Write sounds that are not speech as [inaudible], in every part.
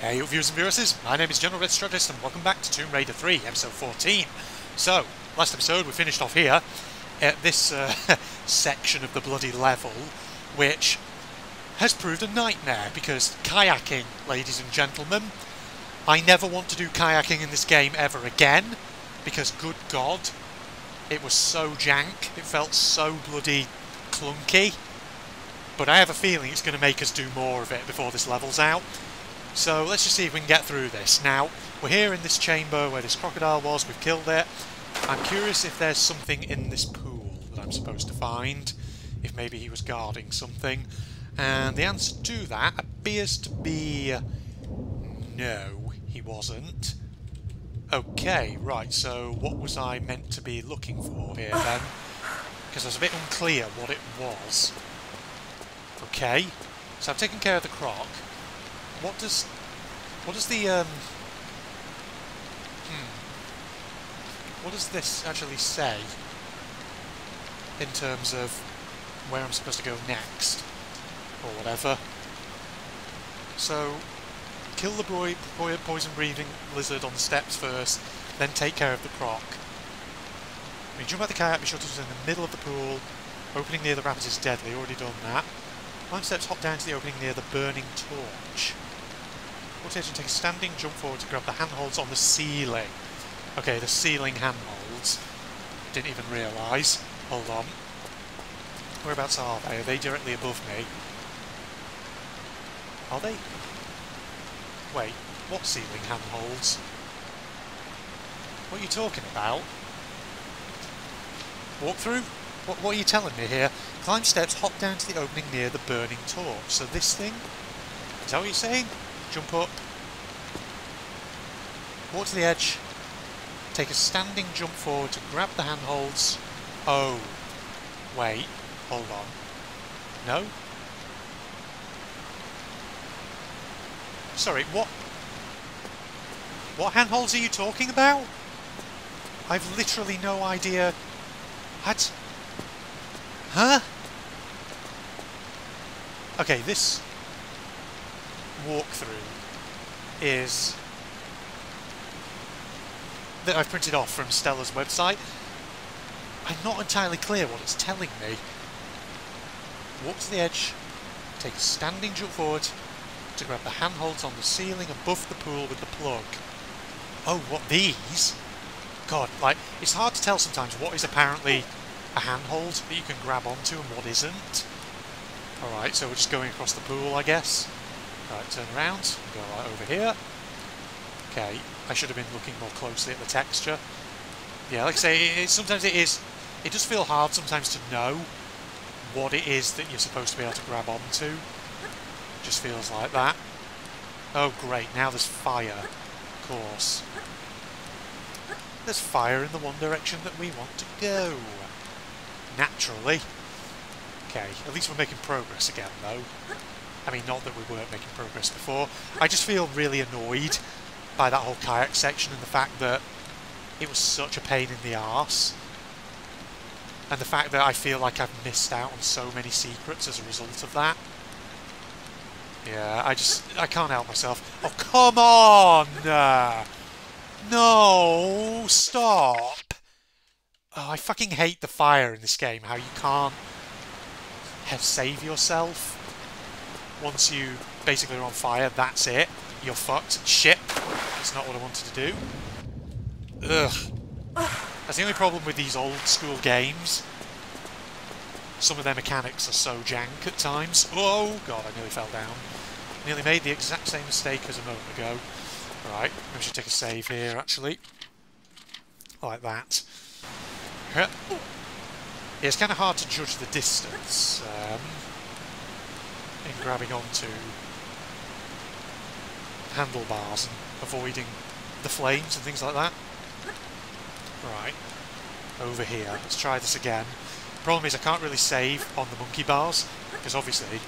Hey you viewers and viewers, my name is General Red Strategist and welcome back to Tomb Raider 3, episode 14. So, last episode we finished off here at this uh, [laughs] section of the bloody level, which has proved a nightmare because kayaking, ladies and gentlemen, I never want to do kayaking in this game ever again because good god, it was so jank, it felt so bloody clunky. But I have a feeling it's going to make us do more of it before this level's out. So let's just see if we can get through this. Now, we're here in this chamber where this crocodile was, we've killed it. I'm curious if there's something in this pool that I'm supposed to find. If maybe he was guarding something. And the answer to that appears to be... No, he wasn't. Okay, right, so what was I meant to be looking for here then? Because I was a bit unclear what it was. Okay, so I've taken care of the croc. What does... What does the, um... Hmm. What does this actually say? In terms of where I'm supposed to go next? Or whatever. So, kill the boy, boy, poison-breathing lizard on the steps first, then take care of the croc. When you jump out the kayak, be sure to it in the middle of the pool. Opening near the rapids is deadly, already done that. Climb steps, hop down to the opening near the burning torch. Take a standing jump forward to grab the handholds on the ceiling. Okay, the ceiling handholds. Didn't even realise. Hold on. Whereabouts are they? Are they directly above me? Are they? Wait, what ceiling handholds? What are you talking about? Walk through? What, what are you telling me here? Climb steps, hop down to the opening near the burning torch. So this thing? Is that what you're saying? Jump up. Walk to the edge. Take a standing jump forward to grab the handholds. Oh. Wait. Hold on. No? Sorry, what? What handholds are you talking about? I've literally no idea. What? Huh? Okay, this walkthrough is that I've printed off from Stella's website. I'm not entirely clear what it's telling me. Walk to the edge, take a standing jump forward to grab the handholds on the ceiling above the pool with the plug. Oh, what, these? God, like, it's hard to tell sometimes what is apparently a handhold that you can grab onto and what isn't. Alright, so we're just going across the pool, I guess. Right, turn around, go right over here. Okay, I should have been looking more closely at the texture. Yeah, like I say, it, it, sometimes it is... It does feel hard sometimes to know what it is that you're supposed to be able to grab onto. Just feels like that. Oh great, now there's fire. Of course. There's fire in the one direction that we want to go. Naturally. Okay, at least we're making progress again though. I mean, not that we weren't making progress before. I just feel really annoyed by that whole kayak section and the fact that it was such a pain in the arse. And the fact that I feel like I've missed out on so many secrets as a result of that. Yeah, I just, I can't help myself. Oh, come on! No, stop! Oh, I fucking hate the fire in this game, how you can't have save yourself once you basically are on fire, that's it. You're fucked. Shit. That's not what I wanted to do. Ugh. That's the only problem with these old school games. Some of their mechanics are so jank at times. Oh god, I nearly fell down. Nearly made the exact same mistake as a moment ago. Right, maybe should take a save here actually. Like that. Yeah, it's kind of hard to judge the distance. Um, in grabbing onto handlebars and avoiding the flames and things like that. Right, over here. Let's try this again. Problem is I can't really save on the monkey bars, because obviously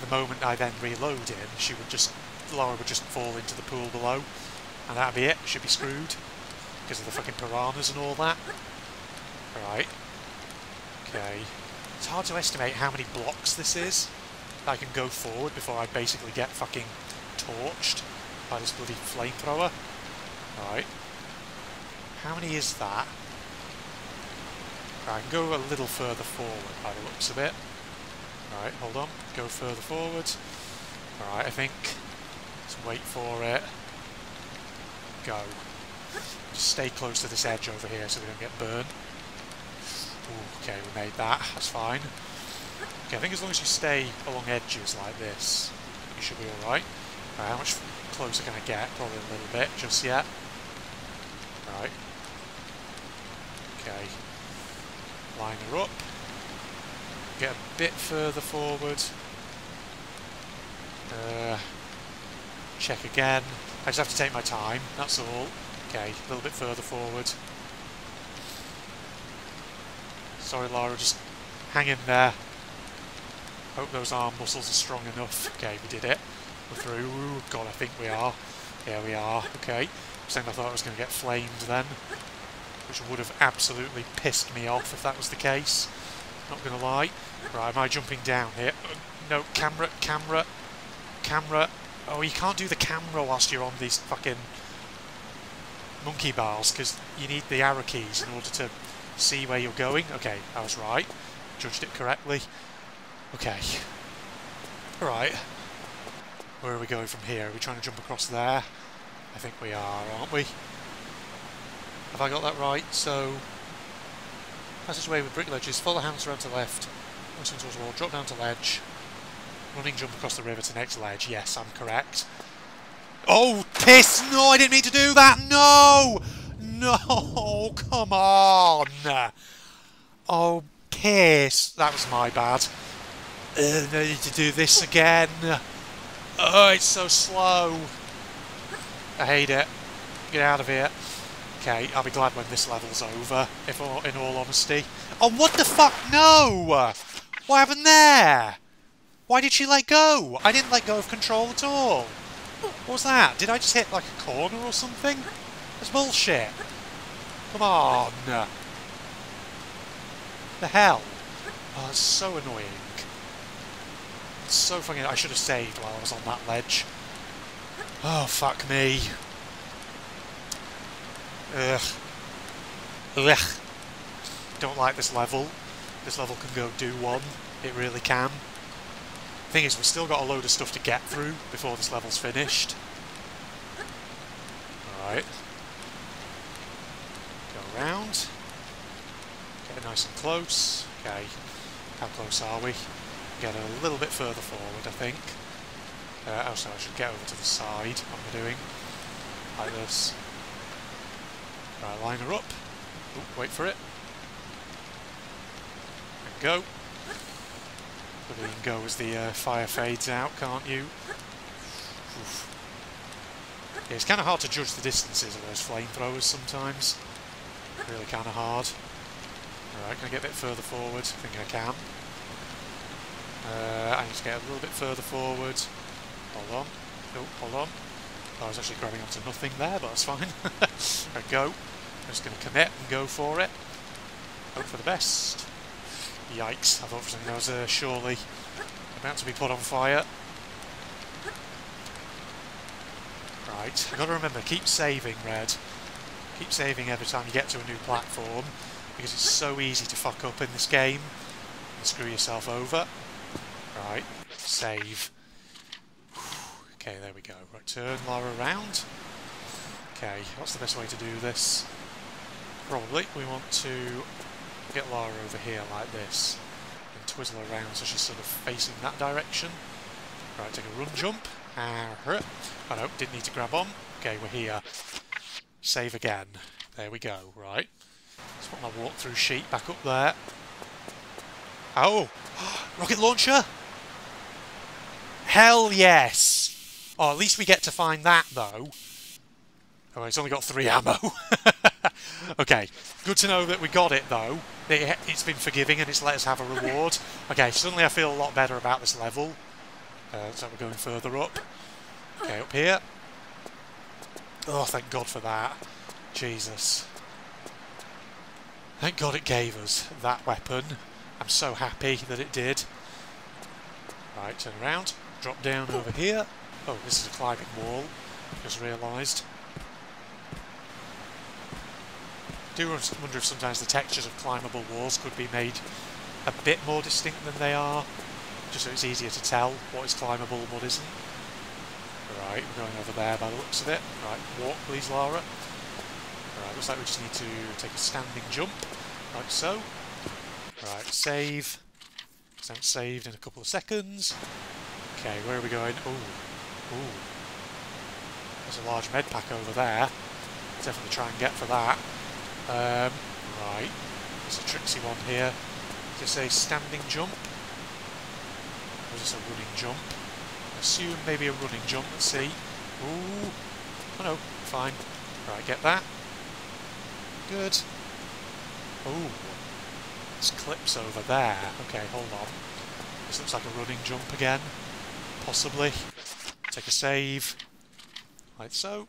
the moment I then reload in, she would just, Lara would just fall into the pool below, and that'd be it. She'd be screwed, because of the fucking piranhas and all that. Right. Okay. It's hard to estimate how many blocks this is I can go forward before I basically get fucking torched by this bloody flamethrower. Right. How many is that? Right, I can go a little further forward by the looks of it. Right, hold on. Go further forward. Alright, I think. Let's wait for it. Go. Just stay close to this edge over here so we don't get burned. Ooh, okay, we made that. That's fine. Okay, I think as long as you stay along edges like this, you should be alright. Right, how much closer can I get? Probably a little bit, just yet. Right. Okay. Line her up. Get a bit further forward. Uh, check again. I just have to take my time, that's all. Okay, a little bit further forward. Sorry Lara, just hang in there. Hope those arm muscles are strong enough. Okay, we did it. We're through. Ooh, God, I think we are. Yeah, we are. Okay. Saying I thought I was going to get flamed then. Which would have absolutely pissed me off if that was the case. Not going to lie. Right, am I jumping down here? Uh, no, camera, camera, camera. Oh, you can't do the camera whilst you're on these fucking monkey bars because you need the arrow keys in order to see where you're going. Okay, I was right. Judged it correctly. Okay. Right. Where are we going from here? Are we trying to jump across there? I think we are, aren't we? Have I got that right? So, passageway with brick ledges, follow hands around to left, motion towards wall, drop down to ledge, running jump across the river to next ledge. Yes, I'm correct. Oh, piss! No, I didn't mean to do that! No! No, [laughs] come on! Oh, piss! That was my bad. Uh, I need to do this again. Oh, it's so slow. I hate it. Get out of here. Okay, I'll be glad when this level's over, if all, in all honesty. Oh, what the fuck? No! What happened there? Why did she let go? I didn't let go of control at all. What was that? Did I just hit like a corner or something? That's bullshit. Come on. The hell? Oh, that's so annoying. It's so fucking... I should have saved while I was on that ledge. Oh, fuck me. Ugh. Ugh. Don't like this level. This level can go do one. It really can. Thing is, we've still got a load of stuff to get through before this level's finished. Alright. Go around. Get nice and close. Okay. How close are we? Get a little bit further forward, I think. Uh, also, I should get over to the side. What I doing? Like this. Right, line her up. Ooh, wait for it. And go. But you can go as the uh, fire fades out, can't you? Yeah, it's kind of hard to judge the distances of those flamethrowers sometimes. Really kind of hard. Alright, can I get a bit further forward? I think I can. Uh, I need to get a little bit further forward. Hold on. Oh, hold on. I was actually grabbing onto nothing there, but that's fine. [laughs] I go. I'm just going to commit and go for it. Hope for the best. Yikes, I thought for something I was uh, surely about to be put on fire. Right, I've got to remember, keep saving, Red. Keep saving every time you get to a new platform, because it's so easy to fuck up in this game and screw yourself over. Right, save. Okay, there we go. Right, turn Lara around. Okay, what's the best way to do this? Probably we want to get Lara over here like this and twizzle around so she's sort of facing that direction. Right, take a run jump. Uh, oh no, didn't need to grab on. Okay, we're here. Save again. There we go, right. Let's put my walkthrough sheet back up there. Oh! [gasps] Rocket launcher? Hell yes! Oh, at least we get to find that, though. Oh, it's only got three ammo. [laughs] okay, good to know that we got it, though. It, has been forgiving and it's let us have a reward. [laughs] Okay, suddenly I feel a lot better about this level. Uh, so we're going further up. Okay, up here. Oh, thank God for that. Jesus. Thank God it gave us that weapon. I'm so happy that it did. Right, turn around. Drop down over here. Oh, this is a climbing wall. Just realised. do wonder if sometimes the textures of climbable walls could be made a bit more distinct than they are, just so it's easier to tell what is climbable and what isn't. Right, we're going over there by the looks of it. Right, walk please, Lara. Right, looks like we just need to take a standing jump, like so. Right, save. Sounds saved in a couple of seconds. Okay, where are we going? Ooh, ooh. There's a large med pack over there. Definitely try and get for that. Um, right, there's a tricksy one here. This a standing jump? Or is this a running jump? Assume maybe a running jump, let's see. Ooh, oh no, fine. Right, get that. Good. Ooh, there's clips over there. Okay, hold on. This looks like a running jump again. Possibly. Take a save. Like so.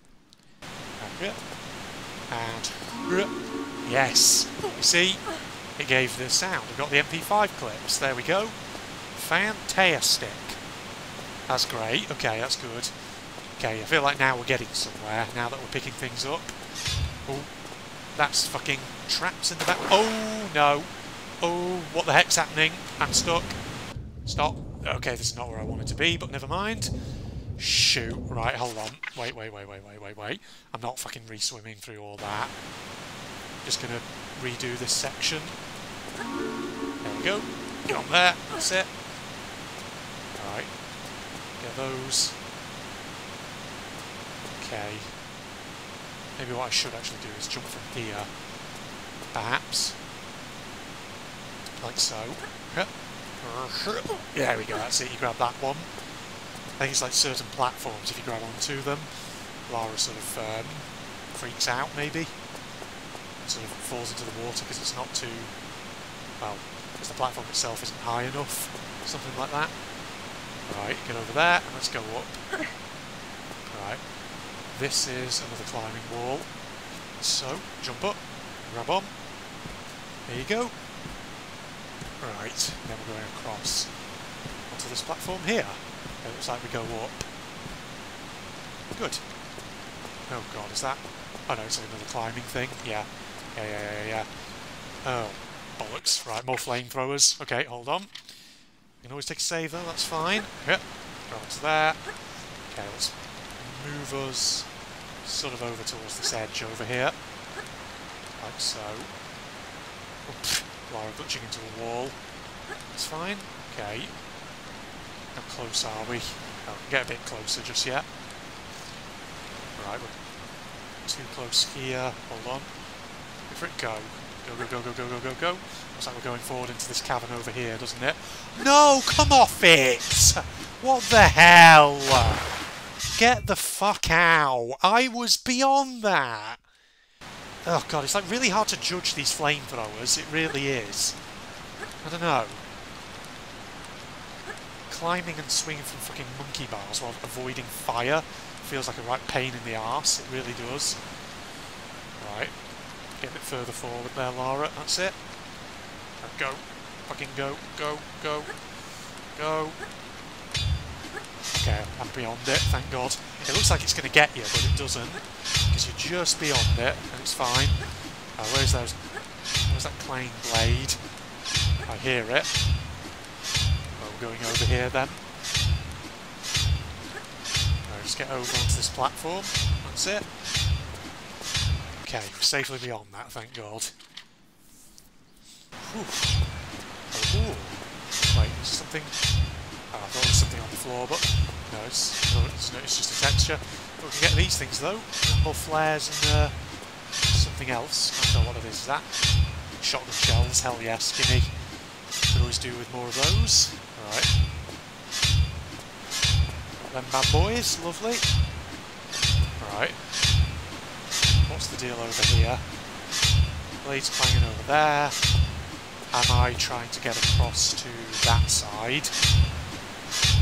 And, uh, and uh, Yes. You see, it gave the sound. We've got the MP5 clips. There we go. Fantastic. That's great. Okay, that's good. Okay, I feel like now we're getting somewhere, now that we're picking things up. Oh, that's fucking traps in the back. Oh, no. Oh, what the heck's happening? I'm stuck. Stop. Okay, this is not where I wanted to be, but never mind. Shoot. Right, hold on. Wait, wait, wait, wait, wait, wait, wait. I'm not fucking re-swimming through all that. Just to redo this section. There we go. Get on there. That's it. Alright. Get those. Okay. Maybe what I should actually do is jump from here. Perhaps. Like so. There we go, that's it, you grab that one. I think it's like certain platforms, if you grab onto them, Lara sort of um, freaks out, maybe sort of falls into the water because it's not too, well, because the platform itself isn't high enough, something like that. Right, get over there, and let's go up. Right, this is another climbing wall. So, jump up, grab on. There you go. Right, then we're going across onto this platform here. It looks like we go up. Good. Oh god, is that... Oh no, it's another climbing thing. Yeah. Yeah, yeah, yeah, yeah. Oh, bollocks. Right, more flamethrowers. Okay, hold on. You can always take a save though, that's fine. Yep. Go to there. Okay, let's move us sort of over towards this edge over here. Like so. Oops, Lara butching into a wall. That's fine. Okay. How close are we? Oh, get a bit closer just yet. Right, we're too close here. Hold on for it. Go. Go, go, go, go, go, go, go, go. Looks like we're going forward into this cavern over here, doesn't it? No, come off it! What the hell? Get the fuck out. I was beyond that. Oh god, it's like really hard to judge these flamethrowers. It really is. I don't know. Climbing and swinging from fucking monkey bars while avoiding fire feels like a right pain in the arse. It really does. Get a bit further forward there, Lara. That's it. Go. Fucking go. Go. Go. Go. Okay, I'm beyond it, thank God. It looks like it's going to get you, but it doesn't. Because you're just beyond it, and it's fine. Uh, where's those... Where's that clanging blade? I hear it. Well, we're going over here then. Right, just get over onto this platform. That's it. Okay, safely beyond that, thank God. Oh, ooh. Wait, something... Oh, I thought there was something on the floor, but no, it's, no, it's, no, it's just a texture. But we can get these things, though. Flares and uh, something else. I don't know what it is. That? Shotgun shells, hell yes, gimme. Could always do with more of those. Alright. Them bad boys, lovely. Alright. What's the deal over here? Blades clanging over there. Am I trying to get across to that side?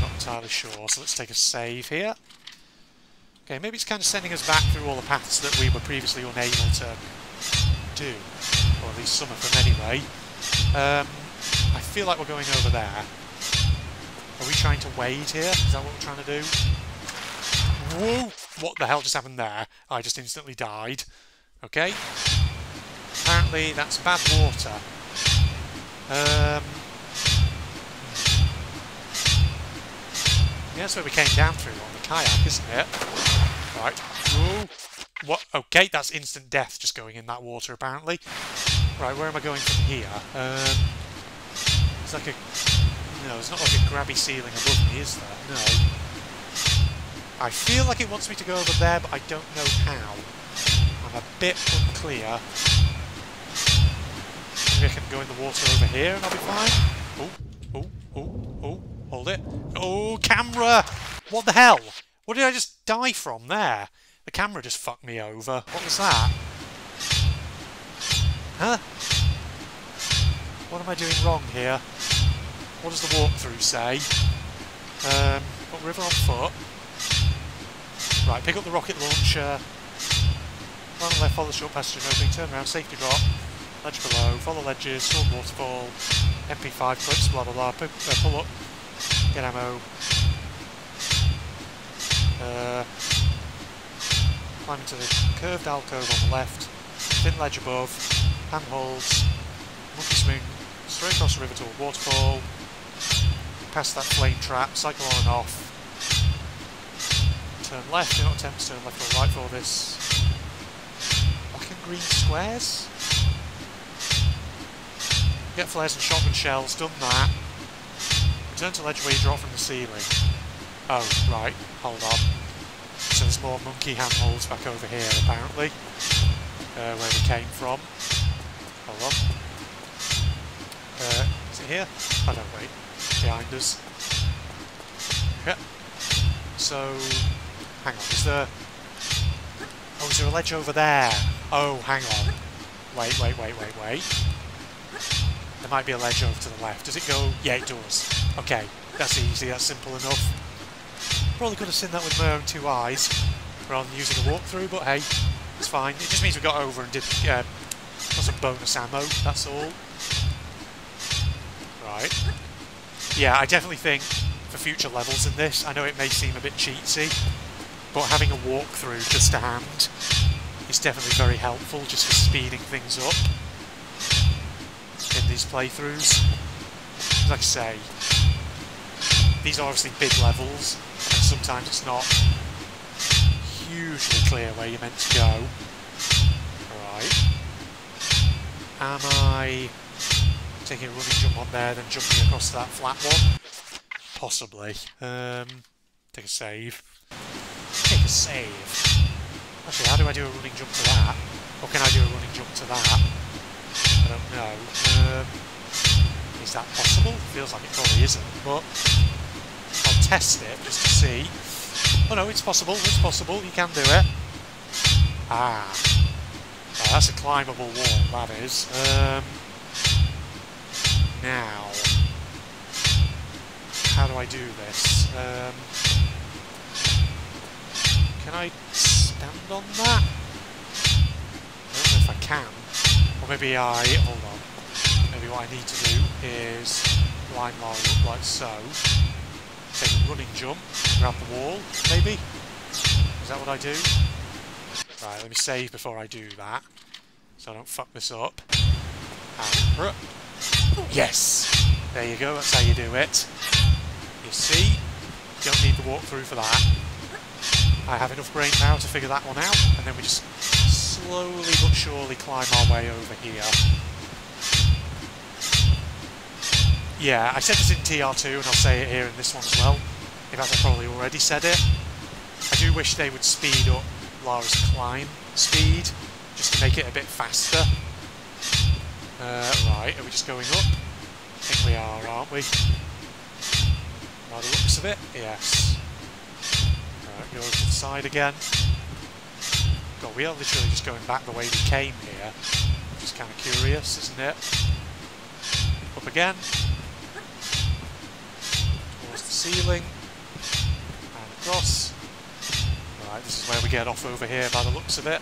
Not entirely sure, so let's take a save here. Okay, maybe it's kind of sending us back through all the paths that we were previously unable to do. Or at least some of them anyway. Um, I feel like we're going over there. Are we trying to wade here? Is that what we're trying to do? Whoa! What the hell just happened there? I just instantly died. Okay. Apparently that's bad water. Um, yeah, that's where we came down through on the kayak, isn't it? Right. Whoa. What? Okay, that's instant death just going in that water, apparently. Right, where am I going from here? Um, it's like a... No, it's not like a grabby ceiling above me, is there? No. I feel like it wants me to go over there, but I don't know how. I'm a bit unclear. Maybe I can go in the water over here and I'll be fine? Oh, oh, oh, oh, hold it. Oh, camera! What the hell? What did I just die from there? The camera just fucked me over. What was that? Huh? What am I doing wrong here? What does the walkthrough say? Um, got river on foot. Right, pick up the rocket launcher. And left, follow the short passage and opening, turn around, safety drop. Ledge below, follow ledges, sword waterfall, MP5 clips, blah blah blah, pull, uh, pull up, get ammo. Uh, climb into the curved alcove on the left, thin ledge above, handholds, monkey swing, straight across the river to a waterfall, past that flame trap, cycle on and off, turn left, do not attempt to turn left or right for all this. Black and green squares? Get flares and shotgun shells, done that. Return to ledge where you drop from the ceiling. Oh, right, hold on. So there's more monkey handholds back over here, apparently. Uh, where we came from. Hold on. Uh, is it here? I don't wait. Behind us. Yeah. So, hang on, is there... Oh, is there a ledge over there? Oh, hang on. Wait, wait, wait, wait, wait. There might be a ledge over to the left. Does it go? Yeah, it does. Okay, that's easy, that's simple enough. Probably could have seen that with my own two eyes, rather than using a walkthrough, but hey, it's fine. It just means we got over and did uh, some bonus ammo, that's all. Right. Yeah, I definitely think for future levels in this, I know it may seem a bit cheatsy, but having a walkthrough just to hand is definitely very helpful just for speeding things up in these playthroughs. Like I say, these are obviously big levels, and sometimes it's not hugely clear where you're meant to go. Alright. Am I taking a running jump on there, then jumping across that flat one? Possibly. Um, take a save. A save. Actually, how do I do a running jump to that? Or can I do a running jump to that? I don't know. Um, is that possible? Feels like it probably isn't, but I'll test it just to see. Oh no, it's possible, it's possible, you can do it. Ah. Oh, that's a climbable wall, that is. Um, now, how do I do this? Um, can I stand on that? I don't know if I can. Or maybe I... hold on. Maybe what I need to do is line my up like so. Take a running jump, grab the wall, maybe? Is that what I do? Right, let me save before I do that. So I don't fuck this up. And, oh, yes! There you go, that's how you do it. You see? Don't need the walkthrough for that. I have enough brain power to figure that one out, and then we just slowly but surely climb our way over here. Yeah, I said this in TR2 and I'll say it here in this one as well. In fact, I probably already said it. I do wish they would speed up Lara's climb speed, just to make it a bit faster. Uh, right, are we just going up? I think we are, aren't we? By the looks of it, yes. Right, go over to the side again. God, we are literally just going back the way we came here. Just kind of curious, isn't it? Up again. Towards the ceiling. And across. Right, this is where we get off over here by the looks of it.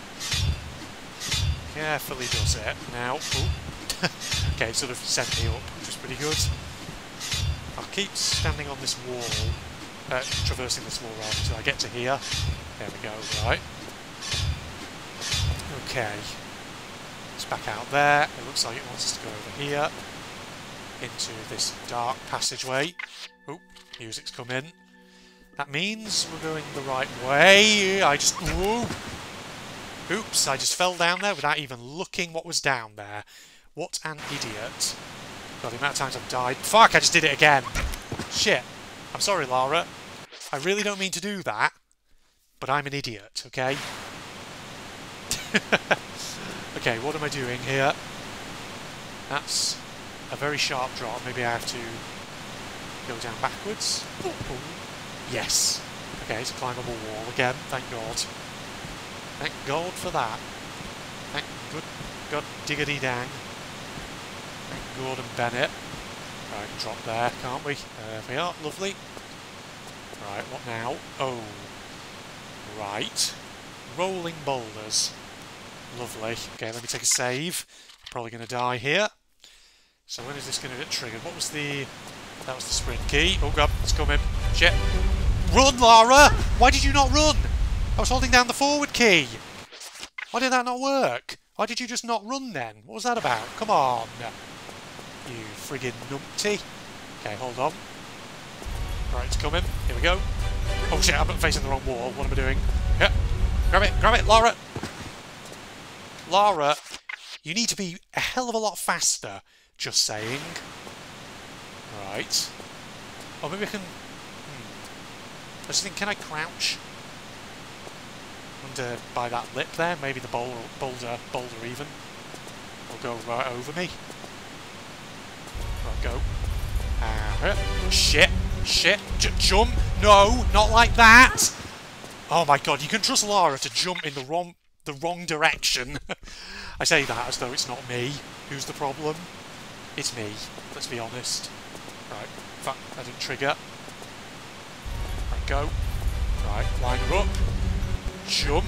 Carefully does it. Now, [laughs] okay, sort of sent me up, which is pretty good. I'll keep standing on this wall uh, traversing this wall rather until I get to here. There we go, right. Okay. It's back out there. It looks like it wants us to go over here. Into this dark passageway. Oh, music's come in. That means we're going the right way. I just... Whoa! Oops, I just fell down there without even looking what was down there. What an idiot. God, the amount of times I've died. Fuck, I just did it again. Shit. I'm sorry, Lara. I really don't mean to do that, but I'm an idiot, okay? [laughs] okay, what am I doing here? That's a very sharp drop. Maybe I have to go down backwards. Yes. Okay, it's a climbable wall again, thank God. Thank God for that. Thank good God diggity dang. Thank Gordon Bennett. Right, drop there, can't we? There we are, lovely. Right, what now? Oh, right. Rolling boulders. Lovely. Okay, let me take a save. Probably going to die here. So when is this going to get triggered? What was the... That was the sprint key. Oh god, it's coming. Shit. Run, Lara! Why did you not run? I was holding down the forward key. Why did that not work? Why did you just not run then? What was that about? Come on. You friggin' numpty. Okay, hold on. Right, it's coming. Here we go. Oh shit, I'm facing the wrong wall. What am I doing? Yeah. Grab it, grab it, Lara! Lara, you need to be a hell of a lot faster. Just saying. Right. Oh, maybe I can... Hmm. I just think, can I crouch? Under, by that lip there? Maybe the boulder, boulder, boulder even. Will go right over me. Right, go. Uh, shit! Shit! J jump! No! Not like that! Oh my god, you can trust Lara to jump in the wrong the wrong direction. [laughs] I say that as though it's not me who's the problem. It's me, let's be honest. Right, fuck, I didn't trigger. Right, go. Right, line her up. Jump,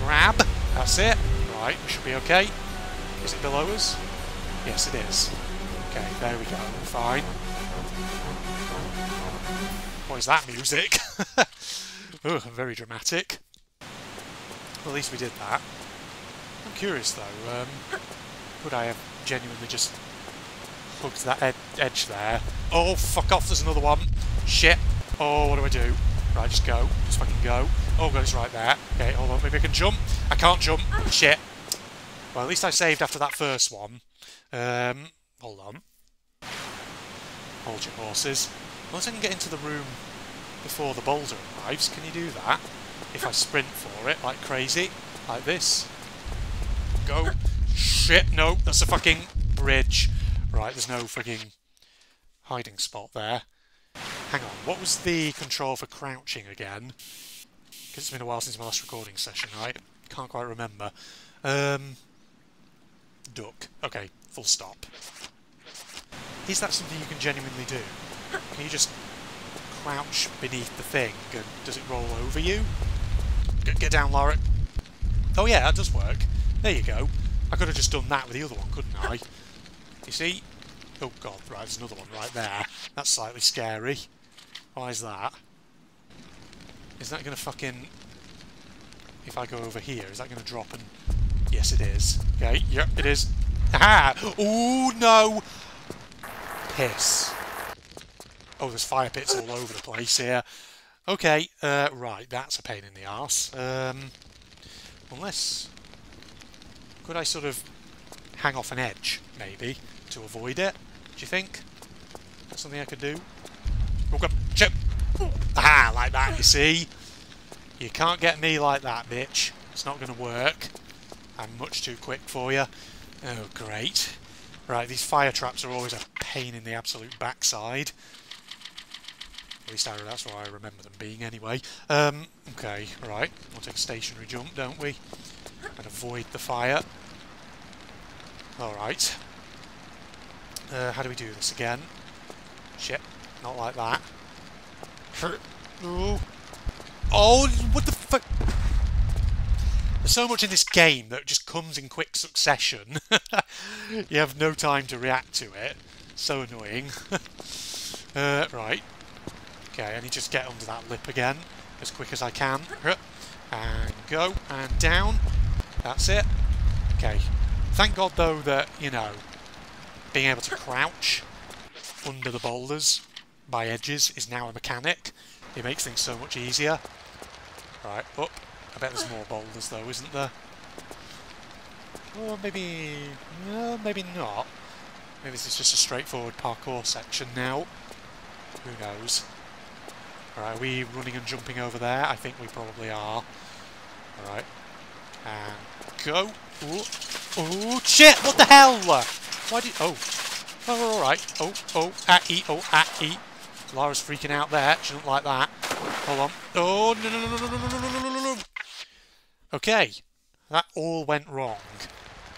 grab, that's it. Right, we should be okay. Is it below us? Yes, it is. Okay, there we go, fine. What is that music? [laughs] oh, very dramatic. Well, at least we did that. I'm curious though, um, would I have genuinely just hugged that ed edge there? Oh, fuck off, there's another one! Shit! Oh, what do I do? Right, just go. Just fucking go. Oh god, it's right there. Okay, hold on, maybe I can jump. I can't jump. Shit. Well, at least I saved after that first one. Um, hold on. Hold your horses. Unless I can get into the room before the boulder arrives, can you do that? If I sprint for it like crazy, like this. Go. Shit, no, that's a fucking bridge. Right, there's no fucking hiding spot there. Hang on, what was the control for crouching again? Because it's been a while since my last recording session, right? Can't quite remember. Um, duck. Okay, full stop. Is that something you can genuinely do? Can you just crouch beneath the thing and does it roll over you? Get, get down, Lara. Oh yeah, that does work. There you go. I could have just done that with the other one, couldn't I? You see? Oh god, right, there's another one right there. That's slightly scary. Why is that? Is that going to fucking... If I go over here, is that going to drop and... Yes, it is. Okay, yep, it is. Ha! Oh no! Piss. Oh, there's fire pits all over the place here. Okay, uh, right, that's a pain in the arse. Um, unless... Could I sort of hang off an edge, maybe, to avoid it? Do you think? That's something I could do? Oh! Ah, like that, you see? You can't get me like that, bitch. It's not going to work. I'm much too quick for you. Oh, great. Right, these fire traps are always a pain in the absolute backside. At least I, that's what I remember them being anyway. Um, okay, right. We'll take a stationary jump, don't we? And avoid the fire. Alright. Uh, how do we do this again? Shit, not like that. [laughs] Oh, oh what the fuck? There's so much in this game that just comes in quick succession. [laughs] you have no time to react to it. So annoying. [laughs] uh, right. Okay, I need to just get under that lip again as quick as I can. [laughs] And go, and down. That's it. Okay. Thank God, though, that, you know, being able to crouch under the boulders by edges is now a mechanic. It makes things so much easier. Right, up. I bet there's more boulders, though, isn't there? Or maybe... No, maybe not. Maybe this is just a straightforward parkour section now. Who knows? Alright, are we running and jumping over there? I think we probably are. Alright. And go. Ooh. Ooh, shit! What the hell? Why did... Oh. Oh, alright. Oh, oh, at e, oh, at e. Lara's freaking out there. She doesn't like that. Hold on. Oh, no, no, no, no, no, no, no, no, no. Okay. That all went wrong.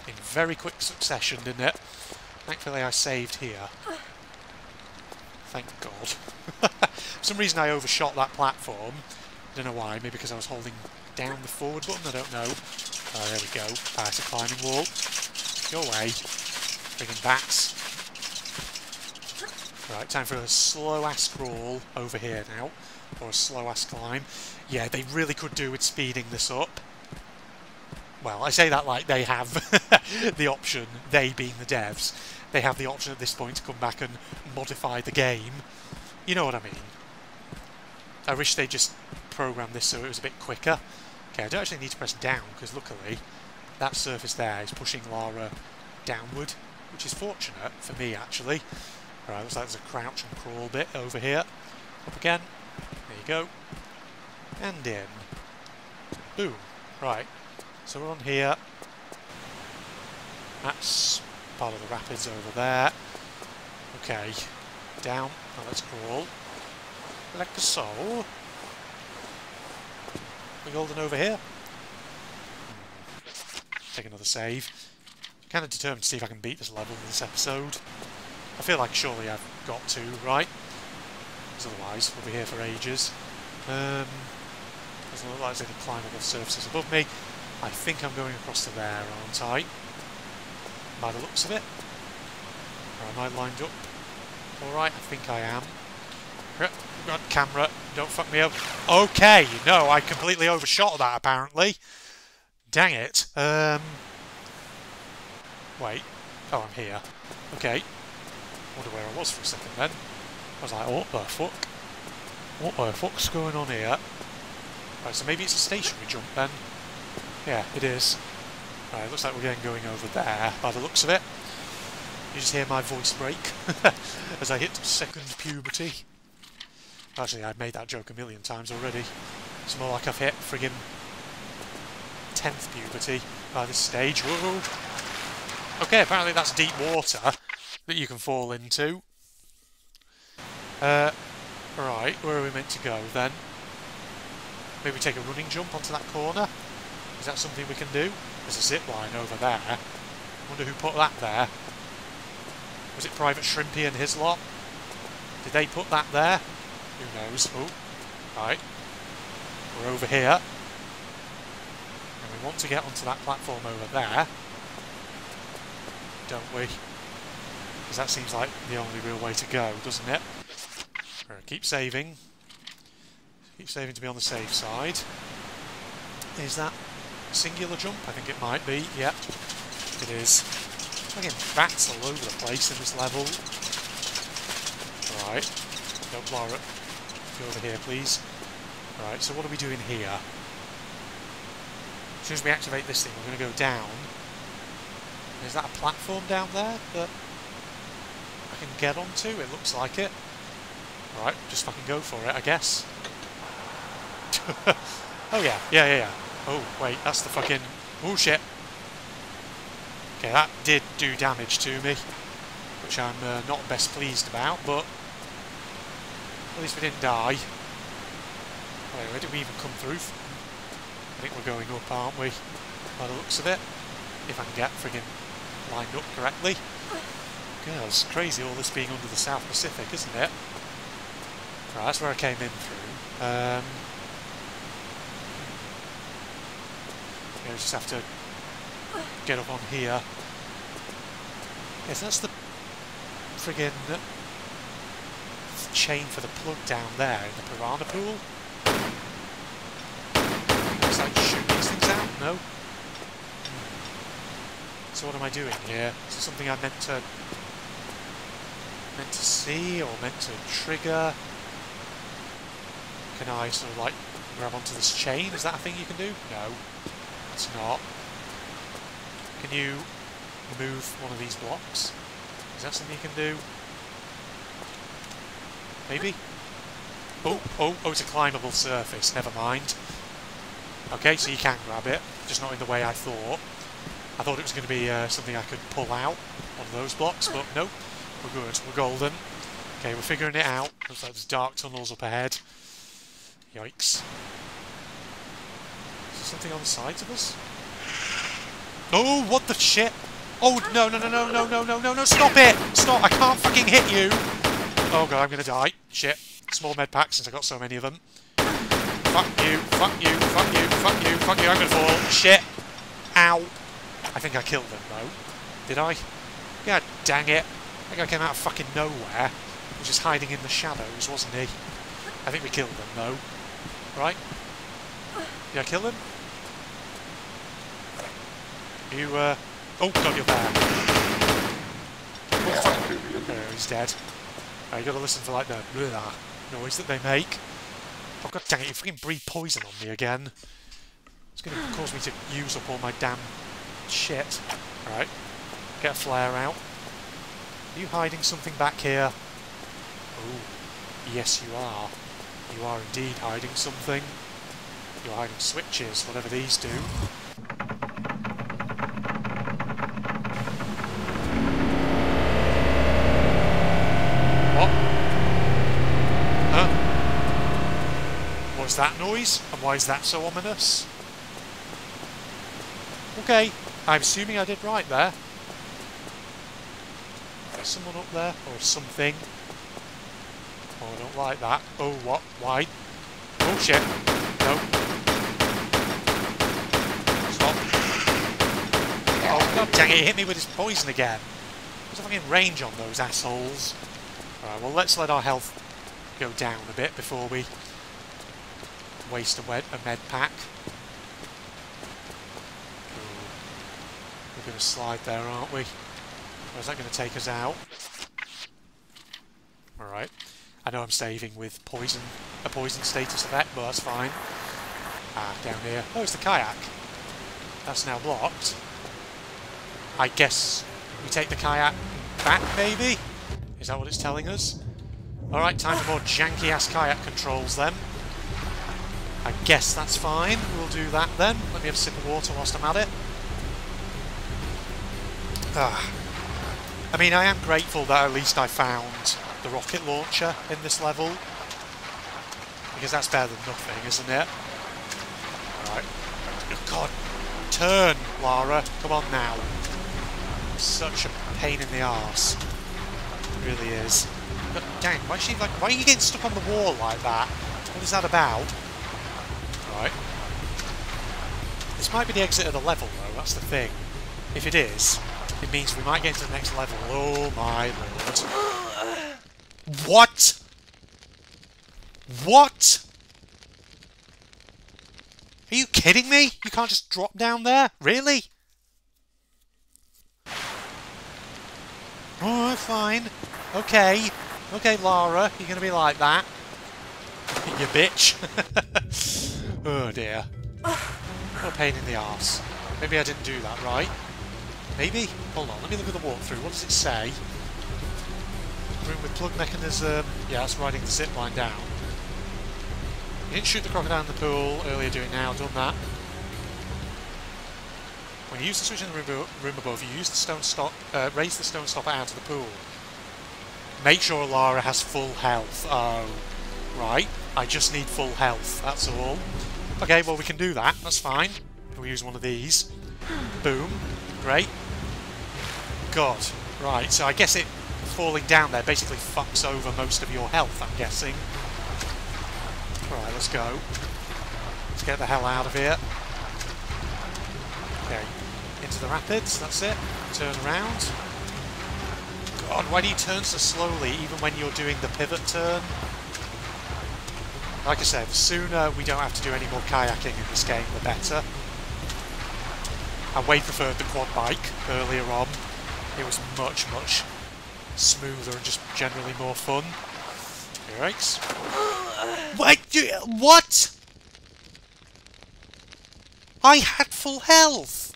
In very quick succession, didn't it? Thankfully I saved here. Thank God. [laughs] For some reason I overshot that platform. I don't know why. Maybe because I was holding down the forward button. I don't know. Oh, there we go. Past a climbing wall. Go away. Friggin' bats. Right, time for a slow-ass crawl over here now. Or a slow-ass climb. Yeah, they really could do with speeding this up. Well, I say that like they have [laughs] the option, they being the devs, they have the option at this point to come back and modify the game. You know what I mean? I wish they just programmed this so it was a bit quicker. Okay, I don't actually need to press down, because luckily that surface there is pushing Lara downward, which is fortunate for me, actually. Alright, looks like there's a crouch and crawl bit over here. Up again. There you go. And in. Boom. Right. So we're on here. That's part of the rapids over there. Okay. Down. Now let's crawl. Like so. We're golden over here. Take another save. Kind of determined to see if I can beat this level in this episode. I feel like surely I've got to, right? Because otherwise we'll be here for ages. Um, doesn't look like there's any climbable surfaces above me. I think I'm going across to there, aren't I? By the looks of it. Or am I lined up? Alright, I think I am. Got camera, don't fuck me up. Okay, no, I completely overshot that apparently. Dang it. Um, wait. Oh, I'm here. Okay. Wonder where I was for a second then. I was like, what the fuck? What the fuck's going on here? Right, so maybe it's a stationary jump then. Yeah, it is. Right, looks like we're getting going over there by the looks of it. You just hear my voice break [laughs] as I hit second puberty. Actually, I've made that joke a million times already. It's more like I've hit friggin' 10th puberty by this stage. Whoa. Okay, apparently that's deep water that you can fall into. Uh, right, where are we meant to go then? Maybe take a running jump onto that corner? Is that something we can do? There's a zip line over there. wonder who put that there. Was it Private Shrimpy and his lot? Did they put that there? Who knows? Oh, right. We're over here. And we want to get onto that platform over there. Don't we? Because that seems like the only real way to go, doesn't it? Right, keep saving. Keep saving to be on the safe side. Is that singular jump? I think it might be. Yep, it is. Again, bats all over the place in this level. Right. Don't blow it. Go over here, please. Right, so what are we doing here? As soon as we activate this thing, we're going to go down. Is that a platform down there that I can get onto? It looks like it. Right, just fucking go for it, I guess. [laughs] oh yeah, yeah, yeah, yeah. Oh, wait, that's the fucking... Oh shit. Okay, that did do damage to me, which I'm uh, not best pleased about, but at least we didn't die. Wait, where did we even come through I think we're going up, aren't we? By the looks of it. If I can get friggin' lined up correctly. God, it's crazy all this being under the South Pacific, isn't it? Right, that's where I came in through. Um, yeah, we just have to get up on here. Yes, that's the friggin' chain for the plug down there in the piranha pool. Looks like shoot these things out? No? So what am I doing here? Is it something I meant to meant to see or meant to trigger? Can I sort of like grab onto this chain? Is that a thing you can do? No, it's not. Can you move one of these blocks? Is that something you can do? Maybe? Oh, oh, oh, it's a climbable surface, never mind. Okay, so you can grab it, just not in the way I thought. I thought it was going to be uh, something I could pull out, one of those blocks, but nope, we're good, we're golden. Okay, we're figuring it out. Looks like there's dark tunnels up ahead. Yikes. Something on the sides of us? Oh, what the shit? Oh, no, no, no, no, no, no, no, no, no, stop it! Stop, I can't fucking hit you! Oh god, I'm gonna die. Shit. Small med pack since I got so many of them. Fuck you, fuck you, fuck you, fuck you, fuck you, I'm gonna fall. Shit. Ow. I think I killed them though. Did I? Yeah, dang it. I think I came out of fucking nowhere. He was just hiding in the shadows, wasn't he? I think we killed them though. Right? Did I kill them? You, uh... Oh god, you're there. Oh, he's dead. Uh, you gotta listen for like the blah noise that they make. Oh god dang it, you fucking breathe poison on me again. It's gonna cause me to use up all my damn shit. Alright. Get a flare out. Are you hiding something back here? Oh, yes you are. You are indeed hiding something. You're hiding switches, whatever these do. What? Huh? What's that noise? And why is that so ominous? Okay, I'm assuming I did right there. There's someone up there, or something. Oh, I don't like that. Oh, what? Why? Oh, shit. No. Stop. Oh, god dang it, he hit me with his poison again. There's a fucking range on those assholes. Alright, well, let's let our health go down a bit before we waste a, a med pack. We're going to slide there, aren't we? Or is that going to take us out? Alright. I know I'm saving with poison, a poison status effect, but that's fine. Ah, down here. Oh, it's the kayak. That's now blocked. I guess we take the kayak back, maybe? Is that what it's telling us? Alright, time for more janky-ass kayak controls then. I guess that's fine. We'll do that then. Let me have a sip of water whilst I'm at it. Ah. I mean, I am grateful that at least I found the rocket launcher in this level. Because that's better than nothing, isn't it? Alright. Oh, God. Turn, Lara. Come on now. Such a pain in the arse. Really is. But dang, why is she like why are you getting stuck on the wall like that? What is that about? Right. This might be the exit of the level though, that's the thing. If it is, it means we might get into the next level. Oh my lord. [gasps] What? What? Are you kidding me? You can't just drop down there? Really? Oh, fine. Okay. Okay, Lara, you're going to be like that. [laughs] you bitch. [laughs] oh dear. What a pain in the arse. Maybe I didn't do that right. Maybe? Hold on, let me look at the walkthrough. What does it say? Room with plug mechanism. Yeah, that's riding the zip line down. You didn't shoot the crocodile in the pool earlier, do it now, done that. When you use the switch in the room, room above, you use the stone stop, uh, raise the stone stopper out of the pool. Make sure Lara has full health. Oh, right. I just need full health, that's all. Okay, well we can do that, that's fine. We'll use one of these. Boom. Great. God. Right, so I guess it falling down there basically fucks over most of your health, I'm guessing. Alright, let's go. Let's get the hell out of here. Okay, into the rapids, that's it. Turn around. God, why do you turn so slowly even when you're doing the pivot turn? Like I said, the sooner we don't have to do any more kayaking in this game, the better. I way preferred the quad bike earlier on. It was much, much smoother and just generally more fun. Yikes. Wait, what? I had full health!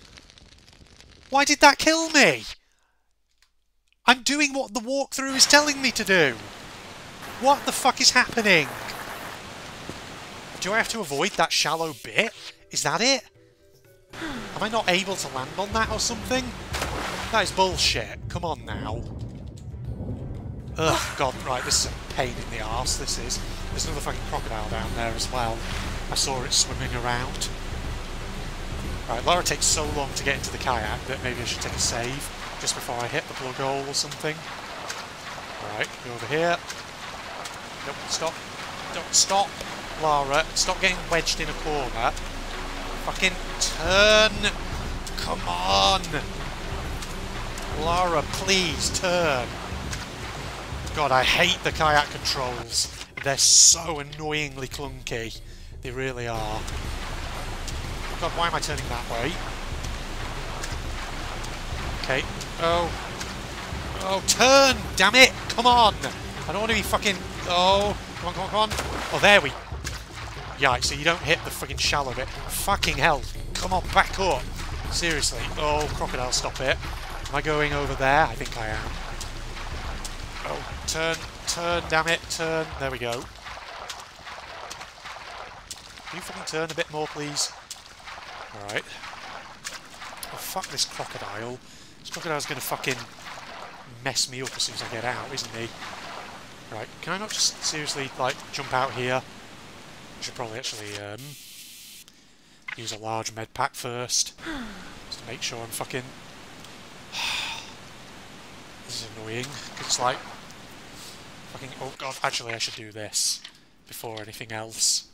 Why did that kill me? I'm doing what the walkthrough is telling me to do! What the fuck is happening? Do I have to avoid that shallow bit? Is that it? Am I not able to land on that or something? That is bullshit. Come on now. Ugh, god, right, this is a pain in the arse, this is. There's another fucking crocodile down there as well. I saw it swimming around. Right, Lara takes so long to get into the kayak that maybe I should take a save just before I hit the plug hole or something. Right, go over here. Nope, stop. Don't stop, Lara. Stop getting wedged in a corner. Fucking turn! Come on! Lara, please, turn! God, I hate the kayak controls. They're so annoyingly clunky. They really are. God, why am I turning that way? Okay. Oh. Oh, turn! Damn it! Come on! I don't want to be fucking... Oh. Come on, come on, come on. Oh, there we... Yeah, so you don't hit the fucking shallow bit. Fucking hell. Come on, back up. Seriously. Oh, crocodile, stop it. Am I going over there? I think I am. Oh, turn, turn, damn it, turn. There we go. Can you fucking turn a bit more, please? Alright. Oh, fuck this crocodile. This crocodile's gonna fucking mess me up as soon as I get out, isn't he? Right, can I not just seriously, like, jump out here? I should probably actually, um, use a large med pack first. Just to make sure I'm fucking... [sighs] this is annoying, it's like... Fucking... Oh god, actually I should do this before anything else.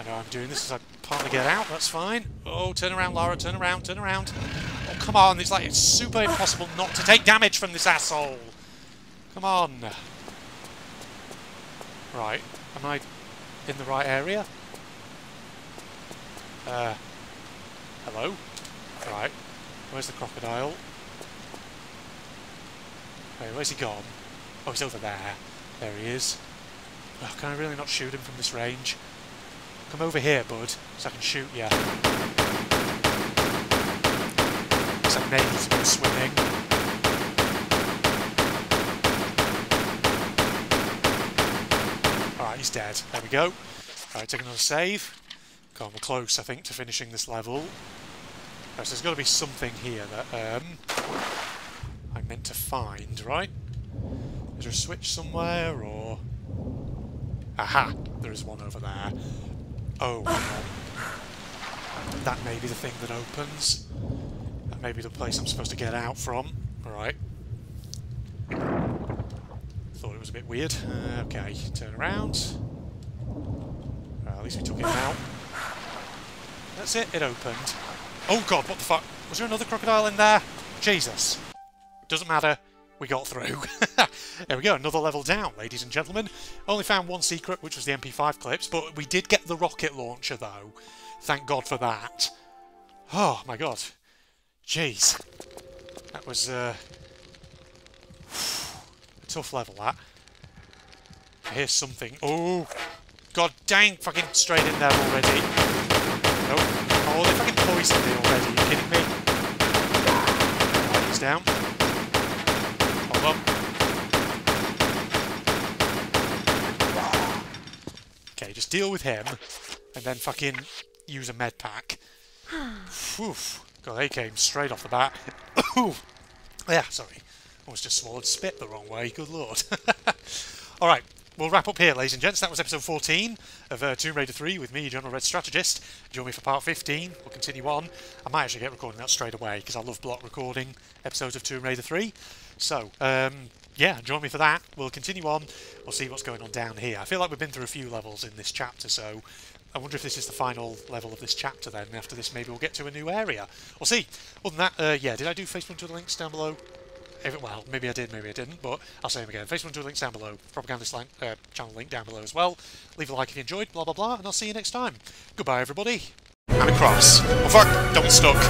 I know I'm doing this as I partly get out, that's fine. Oh, turn around, Lara, turn around, turn around. Come on, it's like, it's super impossible not to take damage from this asshole. Come on. Right, am I in the right area? Uh, hello? Right, where's the crocodile? Wait, where's he gone? Oh, he's over there. There he is. Oh, can I really not shoot him from this range? Come over here, bud, so I can shoot you. Been swimming. Alright, he's dead. There we go. Alright, take another save. We're close, I think, to finishing this level. Right, so there's got to be something here that um, I meant to find, right? Is there a switch somewhere, or... Aha! There is one over there. Oh, That may be the thing that opens. That may be the place I'm supposed to get out from. Alright. Thought it was a bit weird. Uh, okay, turn around. Uh, at least we took it out. That's it, it opened. Oh god, what the fuck? Was there another crocodile in there? Jesus. Doesn't matter. We got through. [laughs] there we go, another level down, ladies and gentlemen. Only found one secret, which was the MP5 clips, but we did get the rocket launcher, though. Thank God for that. Oh, my God. Jeez. That was, uh... [sighs] a tough level, that. I hear something. Oh! God dang, fucking straight in there already. Nope. Oh, they fucking poisoned me already. Are you kidding me? He's down. Okay, just deal with him, and then fucking use a med pack. [sighs] Oof. God, they came straight off the bat. [coughs] yeah, sorry. Almost just swallowed spit the wrong way. Good lord. [laughs] Alright, we'll wrap up here, ladies and gents. That was episode 14 of uh, Tomb Raider 3 with me, General Red Strategist. Join me for part 15. We'll continue on. I might actually get recording that straight away because I love block recording episodes of Tomb Raider 3. So, um, yeah, join me for that. We'll continue on. We'll see what's going on down here. I feel like we've been through a few levels in this chapter, so I wonder if this is the final level of this chapter then. After this, maybe we'll get to a new area. We'll see. Other than that, uh, yeah, did I do Facebook to the links down below? Well, maybe I did, maybe I didn't, but I'll say them again. Facebook and the links down below. Propagandist link, uh, channel link down below as well. Leave a like if you enjoyed, blah blah blah, and I'll see you next time. Goodbye, everybody. And across. Oh fuck! Don't get stuck.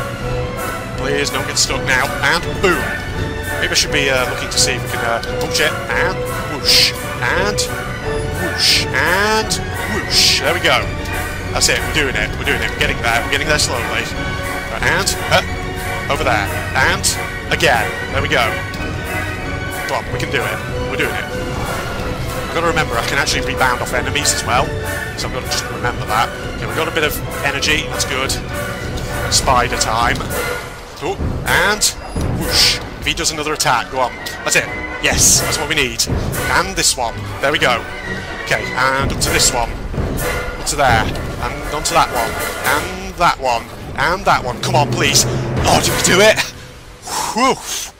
Please don't get stuck now. And boom. Maybe I should be uh, looking to see if we can uh, punch it. And whoosh. And whoosh. And whoosh. There we go. That's it. We're doing it. We're doing it. We're getting there. We're getting there slowly. Right, and uh, over there. And again. There we go. Come on. We can do it. We're doing it. I've got to remember I can actually rebound off enemies as well. So I've got to just remember that. Okay, we've got a bit of energy. That's good. Spider time. Oh, and whoosh. If he does another attack, go on. That's it. Yes, that's what we need. And this one. There we go. Okay, and up to this one. To there. And onto that one. And that one. And that one. Come on, please. Oh, did we do it? Whew.